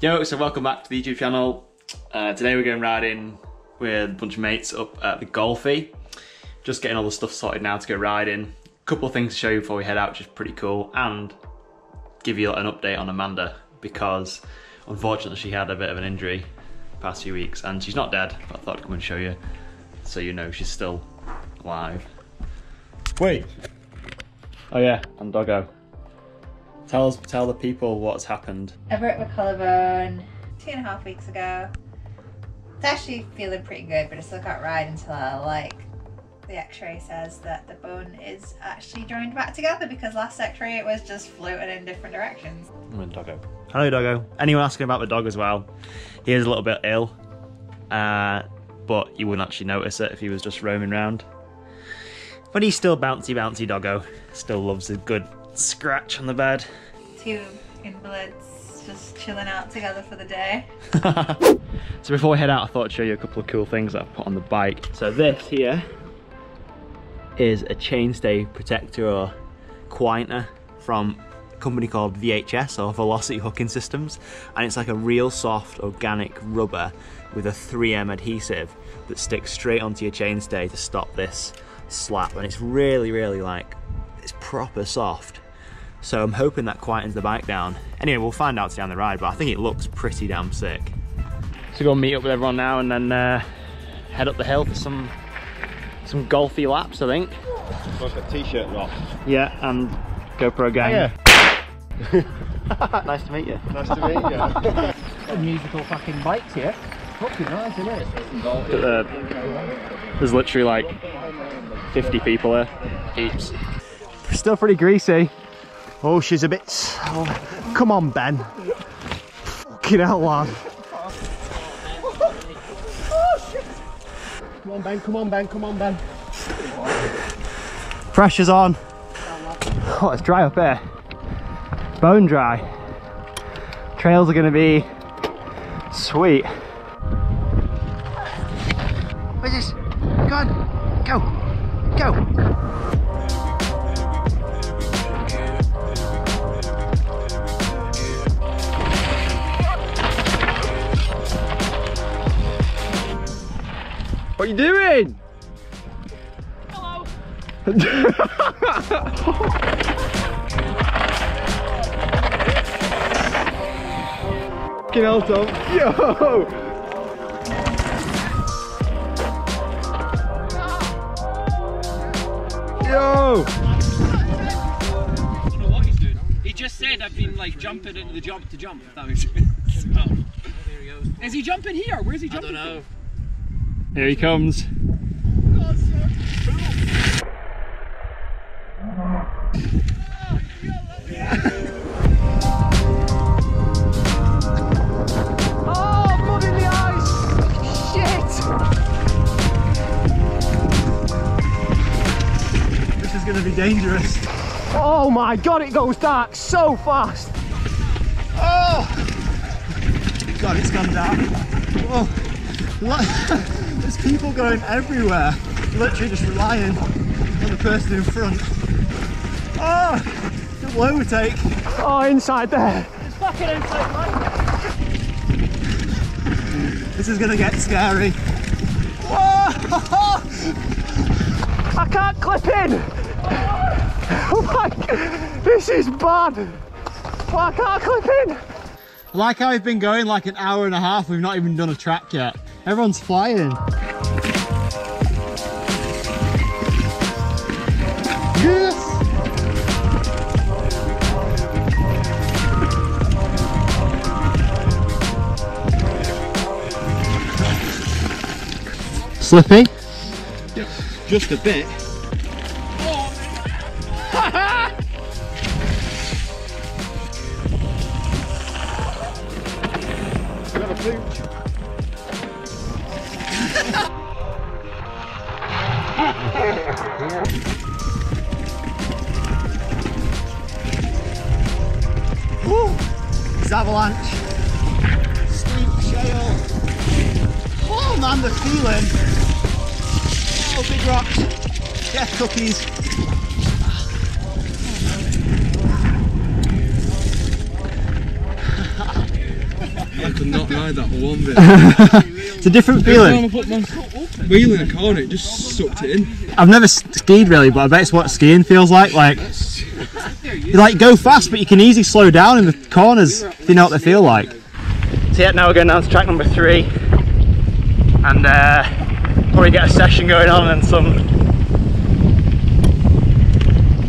Yo, so welcome back to the YouTube channel. Uh, today we're going riding with a bunch of mates up at the Golfie. Just getting all the stuff sorted now to go riding. A couple of things to show you before we head out, which is pretty cool, and give you an update on Amanda because unfortunately she had a bit of an injury past few weeks and she's not dead, but I thought I'd come and show you so you know she's still alive. Wait. Oh yeah, and Doggo. Tell us, tell the people what's happened. I broke my collarbone two and a half weeks ago. It's actually feeling pretty good, but I still can't ride until I like the x-ray says that the bone is actually joined back together because last x-ray it was just floating in different directions. I'm in Doggo. Hello Doggo. Anyone asking about the dog as well? He is a little bit ill, uh, but you wouldn't actually notice it if he was just roaming around. But he's still bouncy bouncy Doggo. Still loves a good scratch on the bed. Two invalids just chilling out together for the day. so before we head out, I thought I'd show you a couple of cool things that I've put on the bike. So this here is a chainstay protector or quieter from a company called VHS or Velocity Hooking Systems. And it's like a real soft organic rubber with a 3M adhesive that sticks straight onto your chainstay to stop this slap. And it's really, really like, it's proper soft. So I'm hoping that quietens the bike down. Anyway, we'll find out today on the ride, but I think it looks pretty damn sick. So go meet up with everyone now and then uh, head up the hill for some some golfie laps, I think. Like a t-shirt rock. Yeah, and GoPro gang. yeah. nice to meet you. Nice to meet you. musical fucking bikes here. Fucking nice, isn't it? Uh, there's literally like 50 people here. Heaps. Still pretty greasy. Oh, she's a bit... Oh, come on, Ben. Fucking hell, lad. Come on, Ben, come on, Ben, come on, Ben. Pressure's on. Oh, it's dry up here. Bone dry. Trails are going to be sweet. Where's this? Go on. Go. Go. What are you doing? Fucking hell, Tom. Yo! Yo! I don't know what he's doing. He just said I've been like jumping into the jump to jump. That makes sense. Is he jumping here? Where's he jumping? I don't know. Here he comes. Oh, mud in the eyes! Shit! This is gonna be dangerous. Oh my god, it goes dark so fast! Oh! God, it's gone dark. Oh, lo- there's people going everywhere. Literally just relying on the person in front. Ah, oh! Double overtake. Oh, inside there. It's fucking inside mine. This is gonna get scary. Whoa! I can't clip in! Oh my, god, this is bad! Oh, I can't clip in! Like how we've been going like an hour and a half, we've not even done a track yet. Everyone's flying. Yes! Slippy? Just a bit. It's avalanche. Steep shale. Oh man, the feeling. Oh, big rocks. Death cookies. could not ride that one bit. It's a different feeling. I put my wheel in a corner, it just sucked it in. I've never skied really, but I bet it's what skiing feels like. Like, you like go fast, but you can easily slow down in the corners if you know what they feel like. So yeah, now we're going down to track number three, and uh, probably get a session going on and some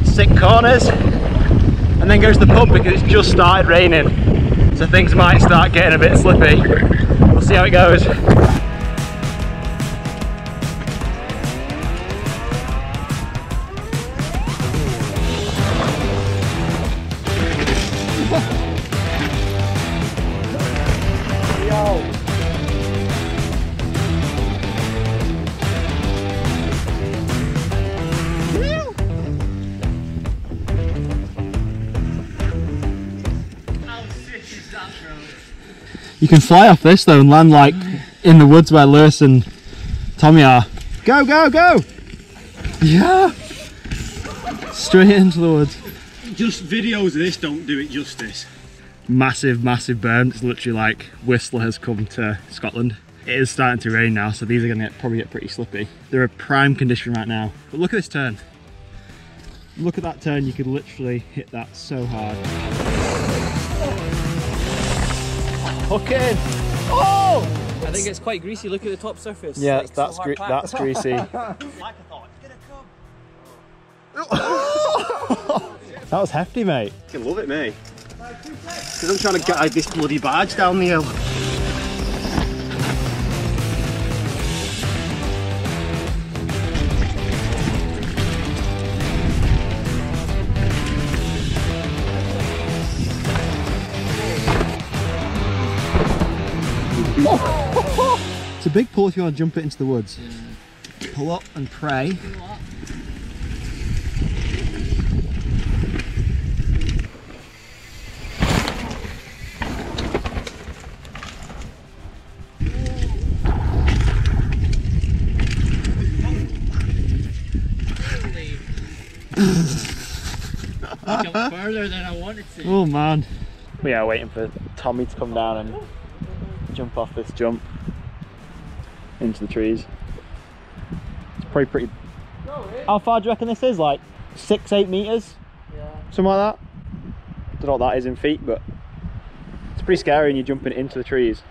sick corners, and then go to the pub because it's just started raining, so things might start getting a bit slippy. We'll see how it goes. You can fly off this though and land like in the woods where Lewis and Tommy are. Go, go, go! Yeah! Straight into the woods. Just videos of this don't do it justice. Massive, massive berm. It's literally like Whistler has come to Scotland. It is starting to rain now, so these are going to probably get pretty slippy. They're a prime condition right now. But look at this turn. Look at that turn, you could literally hit that so hard. Okay. Oh! I think it's quite greasy. Look at the top surface. Yeah, Like, that's hard gre- packed. that's greasy. that was hefty, mate. I love it, mate. Because I'm trying to guide this bloody barge down the hill. It's a big pull if you want to jump it into the woods. Pull up and pray. Jump further than I wanted to. Oh man. We are waiting for Tommy to come down and jump off this jump into the trees. It's probably pretty. How far do you reckon this is? Like six, eight meters? Yeah. Something like that? Don't know what that is in feet, but it's pretty scary when you're jumping into the trees.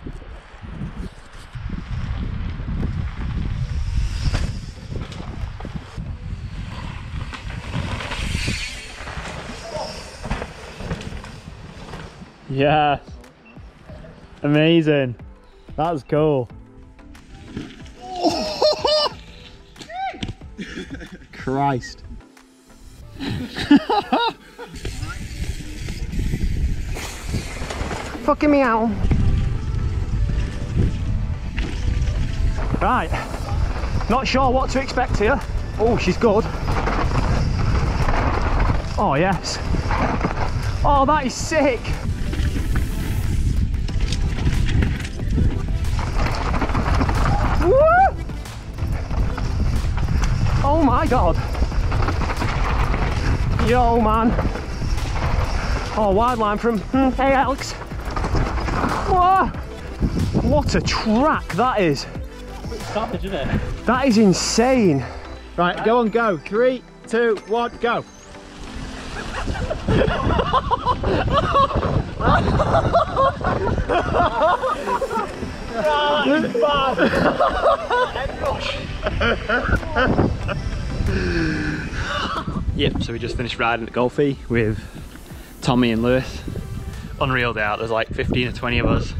Yeah. Amazing. That's cool. Christ. Fucking me out. Right. Not sure what to expect here. Oh, she's good. Oh, yes. Oh, that is sick. God. Yo, man. Oh, wide line from hmm, Hey Alex. Whoa! What a track that is. Stoppage, isn't it? That is insane. Right, go on, go. Three, two, one, go. Yep, so we just finished riding at Golfie with Tommy and Lewis. Unreal out, there's like 15 or 20 of us.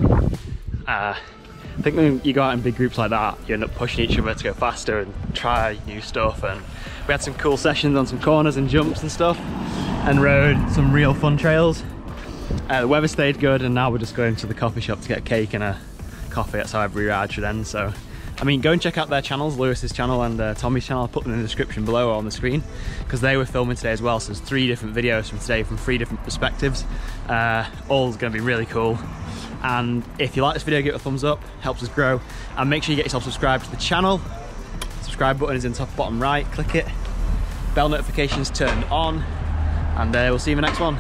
Uh, I think when you go out in big groups like that, you end up pushing each other to go faster and try new stuff. And we had some cool sessions on some corners and jumps and stuff, and rode some real fun trails. Uh, the weather stayed good, and now we're just going to the coffee shop to get a cake and a coffee. That's how every ride should end. So, I mean, go and check out their channels, Lewis's channel and uh, Tommy's channel. I'll put them in the description below or on the screen because they were filming today as well. So there's three different videos from today from three different perspectives. Uh, all going to be really cool. And if you like this video, give it a thumbs up, helps us grow. And make sure you get yourself subscribed to the channel. Subscribe button is in top bottom right, click it. Bell notifications turned on. And uh, we'll see you in the next one.